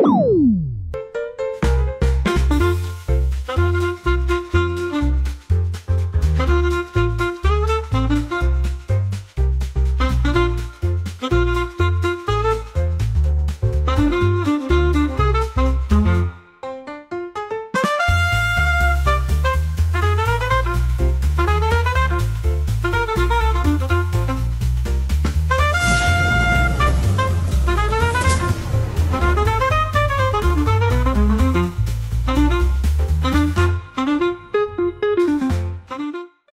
you